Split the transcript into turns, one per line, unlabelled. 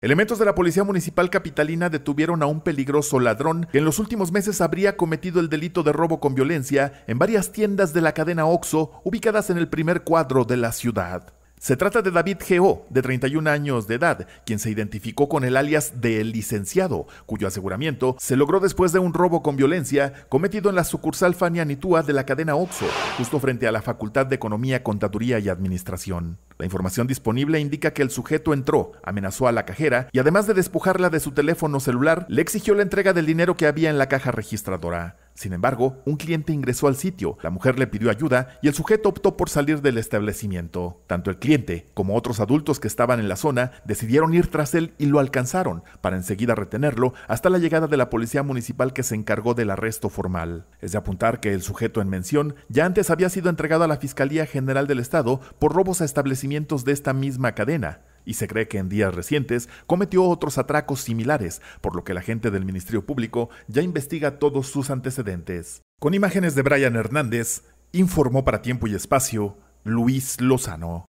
Elementos de la Policía Municipal Capitalina detuvieron a un peligroso ladrón que en los últimos meses habría cometido el delito de robo con violencia en varias tiendas de la cadena OXO ubicadas en el primer cuadro de la ciudad. Se trata de David Geo, de 31 años de edad, quien se identificó con el alias de El Licenciado, cuyo aseguramiento se logró después de un robo con violencia cometido en la sucursal Fania Nitúa de la cadena OXO, justo frente a la Facultad de Economía, Contaduría y Administración. La información disponible indica que el sujeto entró, amenazó a la cajera y además de despojarla de su teléfono celular, le exigió la entrega del dinero que había en la caja registradora. Sin embargo, un cliente ingresó al sitio, la mujer le pidió ayuda y el sujeto optó por salir del establecimiento. Tanto el cliente como otros adultos que estaban en la zona decidieron ir tras él y lo alcanzaron, para enseguida retenerlo hasta la llegada de la policía municipal que se encargó del arresto formal. Es de apuntar que el sujeto en mención ya antes había sido entregado a la Fiscalía General del Estado por robos a establecimientos de esta misma cadena y se cree que en días recientes cometió otros atracos similares, por lo que la gente del Ministerio Público ya investiga todos sus antecedentes. Con imágenes de Brian Hernández, informó para Tiempo y Espacio Luis Lozano.